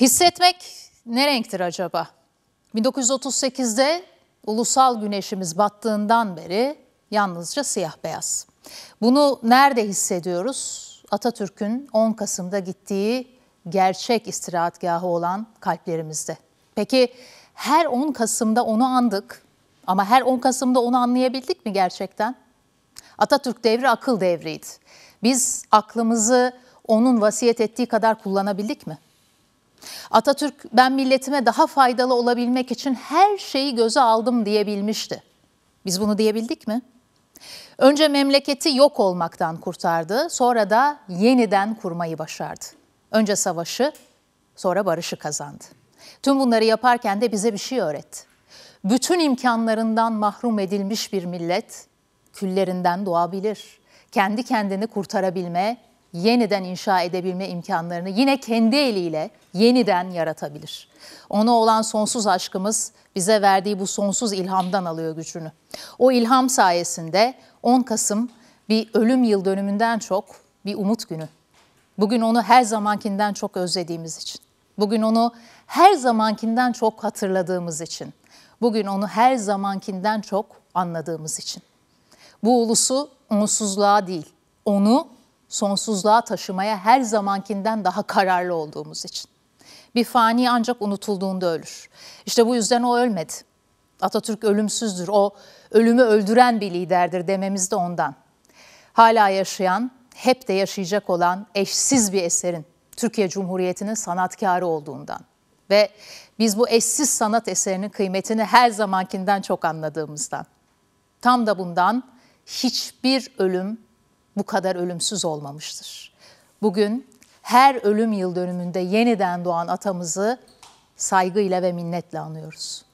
Hissetmek ne renktir acaba? 1938'de ulusal güneşimiz battığından beri yalnızca siyah beyaz. Bunu nerede hissediyoruz? Atatürk'ün 10 Kasım'da gittiği gerçek istirahatgahı olan kalplerimizde. Peki her 10 Kasım'da onu andık ama her 10 Kasım'da onu anlayabildik mi gerçekten? Atatürk devri akıl devriydi. Biz aklımızı onun vasiyet ettiği kadar kullanabildik mi? Atatürk ben milletime daha faydalı olabilmek için her şeyi göze aldım diyebilmişti. Biz bunu diyebildik mi? Önce memleketi yok olmaktan kurtardı, sonra da yeniden kurmayı başardı. Önce savaşı, sonra barışı kazandı. Tüm bunları yaparken de bize bir şey öğretti. Bütün imkanlarından mahrum edilmiş bir millet küllerinden doğabilir. Kendi kendini kurtarabilme, yeniden inşa edebilme imkanlarını yine kendi eliyle yeniden yaratabilir. Ona olan sonsuz aşkımız bize verdiği bu sonsuz ilhamdan alıyor gücünü. O ilham sayesinde 10 Kasım bir ölüm yıl dönümünden çok bir umut günü. Bugün onu her zamankinden çok özlediğimiz için. Bugün onu her zamankinden çok hatırladığımız için. Bugün onu her zamankinden çok anladığımız için. Bu ulusu onsuzluğa değil, onu sonsuzluğa taşımaya her zamankinden daha kararlı olduğumuz için. Bir fani ancak unutulduğunda ölür. İşte bu yüzden o ölmedi. Atatürk ölümsüzdür. O ölümü öldüren bir liderdir dememiz de ondan. Hala yaşayan, hep de yaşayacak olan eşsiz bir eserin Türkiye Cumhuriyeti'nin sanatkarı olduğundan ve biz bu eşsiz sanat eserinin kıymetini her zamankinden çok anladığımızdan. Tam da bundan hiçbir ölüm bu kadar ölümsüz olmamıştır. Bugün her ölüm yıl dönümünde yeniden doğan atamızı saygıyla ve minnetle anıyoruz.